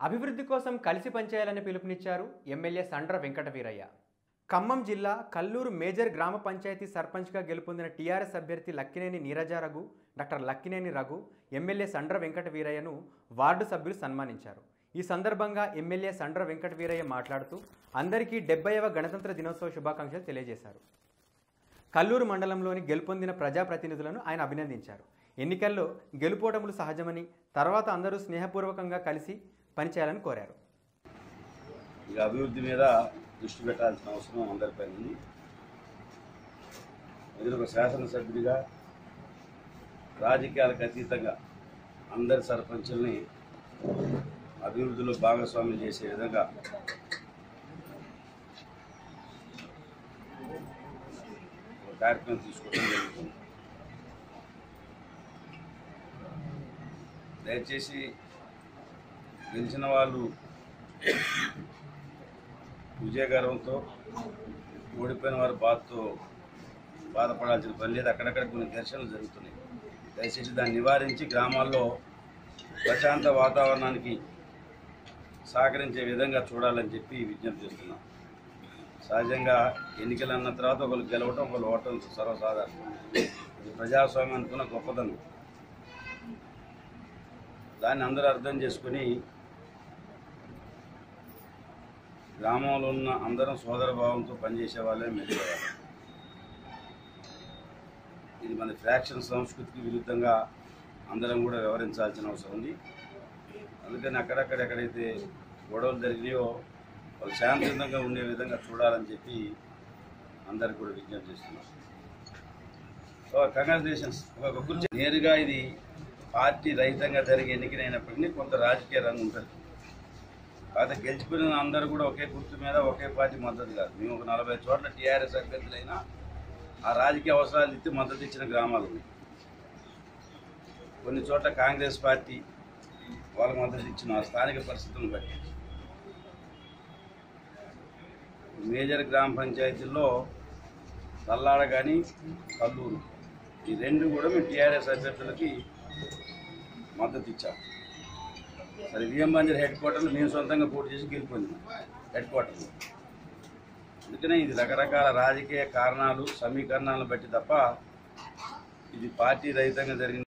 అభివృద్ధి కోసం కలిసి పనిచేయాలని పిలుపునిచ్చారు ఎమ్మెల్యే సండ్ర వెంకట వీరయ్య ఖమ్మం జిల్లా కల్లూరు మేజర్ గ్రామ పంచాయతీ సర్పంచ్గా గెలుపొందిన టీఆర్ఎస్ అభ్యర్థి లక్కినేని నీరజా రఘు డాక్టర్ లక్కినేని రఘు ఎమ్మెల్యే సండ్ర వెంకట వీరయ్యను వార్డు సభ్యులు సన్మానించారు. ఈ సందర్భంగా ఎమ్మెల్యే సండ్ర వెంకట వీరయ్య మాట్లాడుతూ అందరికీ డెబ్బైవ గణతంత్ర దినోత్సవ శుభాకాంక్షలు తెలియజేశారు. కల్లూరు మండలంలోని గెలుపొందిన ప్రజాప్రతినిధులను ఆయన అభినందించారు. ఎన్నికల్లో గెలుపోటములు సహజమని తర్వాత అందరూ స్నేహపూర్వకంగా కలిసి పనిచేయాలని కోరారు. ఇక అభివృద్ధి మీద దృష్టి పెట్టాల్సిన అవసరం అందరిపై ఉంది మీరు ఒక శాసనసభ్యుడిగా రాజకీయాలకు అతీతంగా అందరి సర్పంచుల్ని అభివృద్ధిలో భాగస్వామ్యం చేసే విధంగా ఒక కార్యక్రమం తీసుకోవడం జరుగుతుంది. దయచేసి గెలిచిన వాళ్ళు విజయగర్వంతో ఓడిపోయిన వారి బాధతో బాధపడాల్సిన పని లేదు. అక్కడక్కడ కొన్ని ఘర్షణలు జరుగుతున్నాయి. దయచేసి దాన్ని నివారించి గ్రామాల్లో ప్రశాంత వాతావరణానికి సహకరించే విధంగా చూడాలని చెప్పి విజ్ఞప్తి చేస్తున్నాం. సహజంగా ఎన్నికలు అన్న తర్వాత ఒకరు గెలవటం ఒకరు ఓటం సర్వసాధారణం. ఇది ప్రజాస్వామ్యం అనుకున్న గొప్పదనం దాన్ని అందరూ అర్థం చేసుకొని గ్రామంలో ఉన్న అందరం సోదర భావంతో పనిచేసే వాళ్ళే మెలిగేవాళ్ళు ఇది మన ఫ్రాక్షన్ సంస్కృతికి విరుద్ధంగా అందరం కూడా వ్యవహరించాల్సిన అవసరం ఉంది. అందుకని అక్కడక్కడ ఎక్కడైతే గొడవలు జరిగినాయో వాళ్ళు శాంతియుతంగా ఉండే విధంగా చూడాలని చెప్పి అందరికి కూడా విజ్ఞప్తి చేస్తున్నాం. సో కంగ్రాచులేషన్స్ ఒక గురించి నేరుగా ఇది పార్టీ రహితంగా జరిగే ఎన్నికలైనప్పటికీ కొంత రాజకీయ రంగు ఉంటుంది. కాకపోతే గెలిచిపోయిన అందరూ కూడా ఒకే గుర్తు మీద ఒకే పార్టీ మద్దతు కాదు. మేము ఒక నలభై చోట్ల టీఆర్ఎస్ అభ్యర్థులైనా ఆ రాజకీయ అవసరాలు ఇచ్చి మద్దతు ఇచ్చిన గ్రామాలు ఉన్నాయి. కొన్ని చోట్ల కాంగ్రెస్ పార్టీ వాళ్ళకి మద్దతు ఇచ్చిన ఆ స్థానిక పరిస్థితులను బట్టి. మేజర్ గ్రామ పంచాయతీల్లో తల్లాడ కానీ కల్లూరు ఈ రెండు కూడా మేము టీఆర్ఎస్ అభ్యర్థులకి మద్దతు ఇచ్చాము సరే విఎం బంజర్ హెడ్ క్వార్టర్లు మేము సొంతంగా పోటీ చేసి గెలుపొందాం హెడ్ క్వార్టర్లు. అందుకనే ఇది రకరకాల రాజకీయ కారణాలు సమీకరణాలను బట్టి తప్ప ఇది పార్టీ రహితంగా జరిగింది